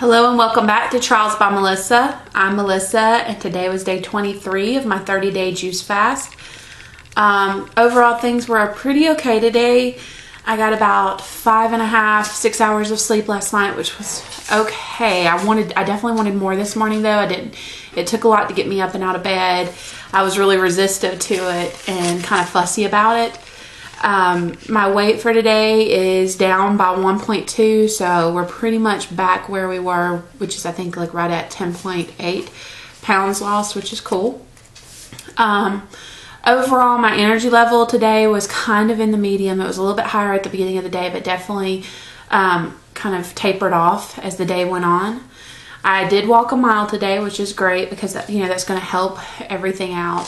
Hello and welcome back to Trials by Melissa. I'm Melissa and today was day 23 of my 30 day juice fast. Um, overall, things were pretty okay today. I got about five and a half, six hours of sleep last night, which was okay. I wanted, I definitely wanted more this morning though. I didn't, it took a lot to get me up and out of bed. I was really resistive to it and kind of fussy about it. Um, my weight for today is down by 1.2, so we're pretty much back where we were, which is I think like right at 10.8 pounds lost, which is cool. Um, overall, my energy level today was kind of in the medium. It was a little bit higher at the beginning of the day, but definitely um, kind of tapered off as the day went on. I did walk a mile today, which is great because you know that's going to help everything out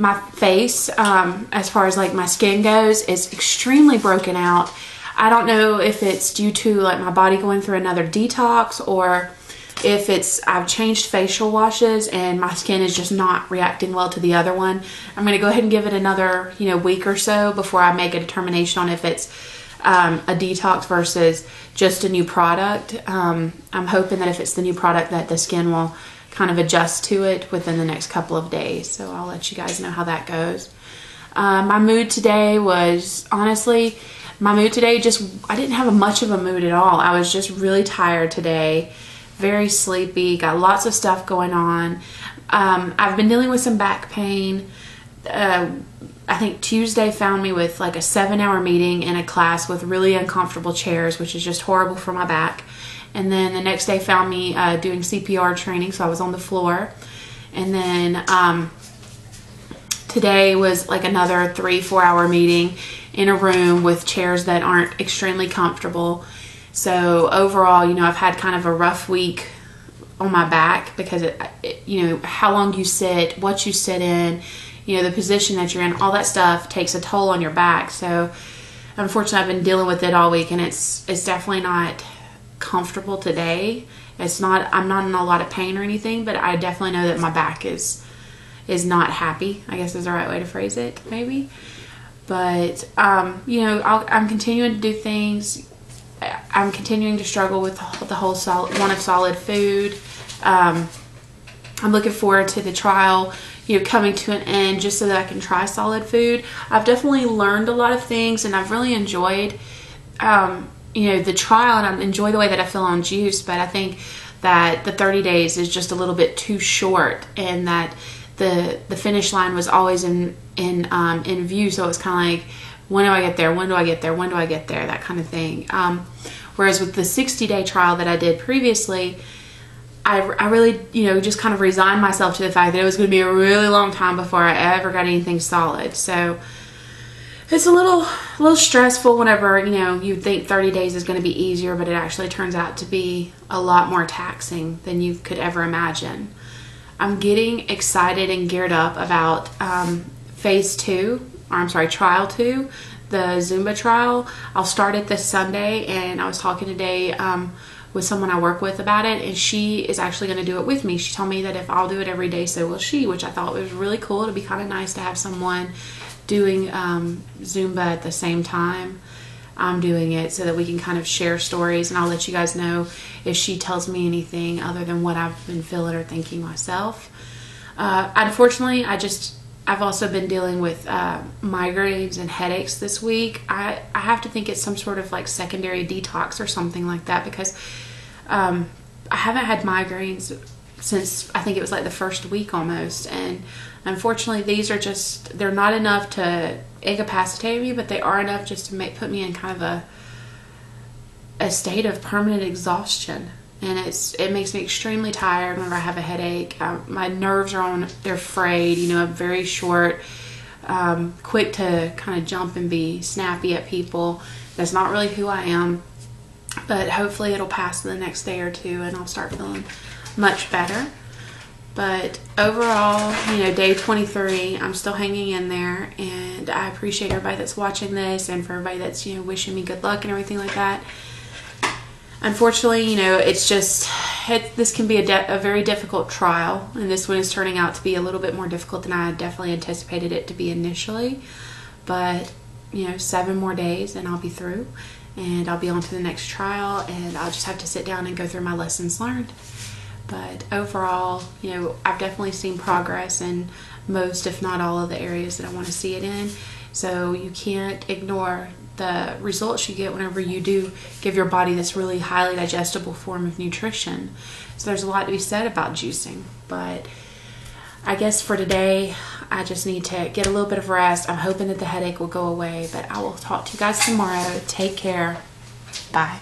my face, um, as far as like my skin goes, is extremely broken out. I don't know if it's due to like my body going through another detox or if it's I've changed facial washes and my skin is just not reacting well to the other one. I'm going to go ahead and give it another, you know, week or so before I make a determination on if it's um, a detox versus just a new product. Um, I'm hoping that if it's the new product that the skin will kind of adjust to it within the next couple of days. So I'll let you guys know how that goes. Uh, my mood today was honestly, my mood today just, I didn't have a much of a mood at all. I was just really tired today, very sleepy, got lots of stuff going on. Um, I've been dealing with some back pain. Uh, I think Tuesday found me with like a seven hour meeting in a class with really uncomfortable chairs, which is just horrible for my back. And then the next day found me uh, doing CPR training, so I was on the floor. And then um, today was like another three, four hour meeting in a room with chairs that aren't extremely comfortable. So overall, you know, I've had kind of a rough week on my back because it, it, you know how long you sit, what you sit in, you know the position that you're in, all that stuff takes a toll on your back. So unfortunately, I've been dealing with it all week, and it's it's definitely not comfortable today. It's not I'm not in a lot of pain or anything, but I definitely know that my back is is not happy. I guess is the right way to phrase it, maybe. But um, you know, i am continuing to do things. I'm continuing to struggle with the whole solid one of solid food. Um, I'm looking forward to the trial, you know, coming to an end just so that I can try solid food. I've definitely learned a lot of things and I've really enjoyed um, you know the trial and I enjoy the way that I feel on juice, but I think that the 30 days is just a little bit too short, and that the the finish line was always in in um, in view. So it was kind of like, when do I get there? When do I get there? When do I get there? That kind of thing. Um, whereas with the 60 day trial that I did previously. I, I really, you know, just kind of resigned myself to the fact that it was going to be a really long time before I ever got anything solid. So, it's a little a little stressful whenever you know you think 30 days is going to be easier but it actually turns out to be a lot more taxing than you could ever imagine i'm getting excited and geared up about um, phase two or i'm sorry trial two the zumba trial i'll start it this sunday and i was talking today um, with someone i work with about it and she is actually going to do it with me she told me that if i'll do it every day so will she which i thought was really cool it'd be kind of nice to have someone doing um, Zumba at the same time I'm doing it so that we can kind of share stories and I'll let you guys know if she tells me anything other than what I've been feeling or thinking myself. Uh, unfortunately, I just I've also been dealing with uh, migraines and headaches this week. I, I have to think it's some sort of like secondary detox or something like that because um, I haven't had migraines since I think it was like the first week almost and Unfortunately, these are just, they're not enough to incapacitate me, but they are enough just to make, put me in kind of a, a state of permanent exhaustion. And it's, it makes me extremely tired whenever I have a headache. Um, my nerves are on, they're frayed, you know, I'm very short, um, quick to kind of jump and be snappy at people. That's not really who I am, but hopefully it'll pass in the next day or two and I'll start feeling much better. But overall, you know, day 23, I'm still hanging in there, and I appreciate everybody that's watching this and for everybody that's, you know, wishing me good luck and everything like that. Unfortunately, you know, it's just, it, this can be a, a very difficult trial, and this one is turning out to be a little bit more difficult than I definitely anticipated it to be initially. But, you know, seven more days and I'll be through. and I'll be on to the next trial and I'll just have to sit down and go through my lessons learned. But overall, you know, I've definitely seen progress in most, if not all, of the areas that I want to see it in. So you can't ignore the results you get whenever you do give your body this really highly digestible form of nutrition. So there's a lot to be said about juicing, but I guess for today, I just need to get a little bit of rest. I'm hoping that the headache will go away, but I will talk to you guys tomorrow. Take care. Bye.